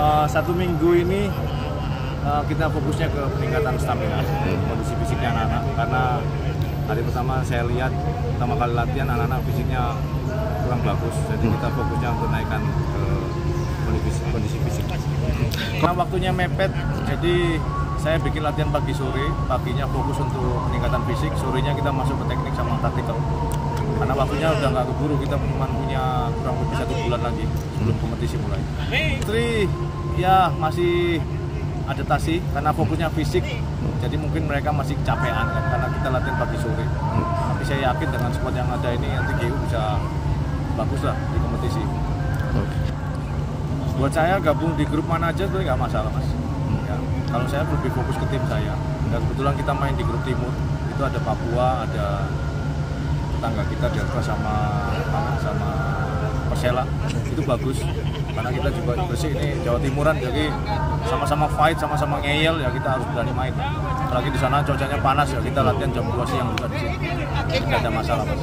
uh, satu minggu ini uh, kita fokusnya ke peningkatan stamina, kondisi fisiknya anak-anak. Karena hari pertama saya lihat pertama kali latihan anak-anak fisiknya kurang bagus, jadi kita fokusnya untuk naikkan ke kondisi, kondisi fisik. Karena waktunya mepet, jadi saya bikin latihan pagi sore, paginya fokus untuk peningkatan fisik, sorenya kita masuk ke teknik sama taktikal. Karena waktunya udah nggak keburu, kita cuma punya kurang lebih satu bulan lagi sebelum kompetisi mulai. Tri, ya masih adaptasi karena fokusnya fisik, jadi mungkin mereka masih capean kan karena kita latihan pagi sore. Tapi saya yakin dengan squad yang ada ini nanti GU bisa bagus lah di kompetisi. Buat saya gabung di grup mana aja itu nggak masalah mas. Ya, kalau saya lebih fokus ke tim saya. Dan kebetulan kita main di grup timur itu ada Papua, ada tetangga kita Delta sama sama Persela. Itu bagus. Karena kita juga bersih ini Jawa Timuran jadi sama-sama fight sama-sama ngeyel ya kita harus berani main. Apalagi di sana cuacanya panas ya kita latihan jam 2 siang juga di sini tidak ada masalah mas.